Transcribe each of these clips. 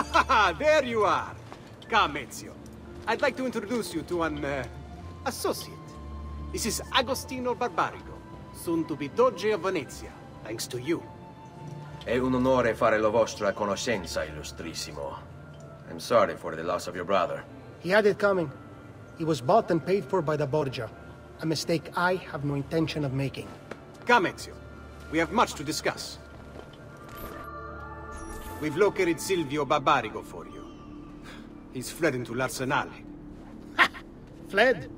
Ah, there you are. Come, Ezio. I'd like to introduce you to an uh, associate. This is Agostino Barbarigo, soon to be Doge of Venezia, thanks to you. È un onore fare la vostra conoscenza, illustrissimo. I'm sorry for the loss of your brother. He had it coming. He was bought and paid for by the Borgia. A mistake I have no intention of making. Come, Ezio. We have much to discuss. We've located Silvio Barbarigo for you. He's fled into l'Arsenale. Fled?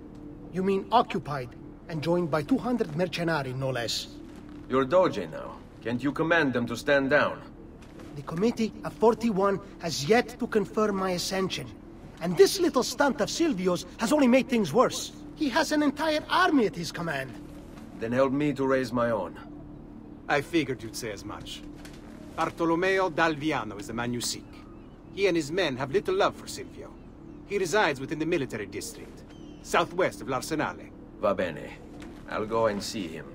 You mean occupied, and joined by 200 mercenari, no less. You're Doge now. Can't you command them to stand down? The Committee of 41 has yet to confirm my ascension. And this little stunt of Silvio's has only made things worse. He has an entire army at his command. Then help me to raise my own. I figured you'd say as much. Bartolomeo d'Alviano is the man you seek. He and his men have little love for Silvio. He resides within the military district, southwest of l'Arsenale. Va bene. I'll go and see him.